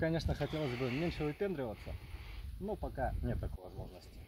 Конечно, хотелось бы меньше выпендриваться, но пока нет такой возможности.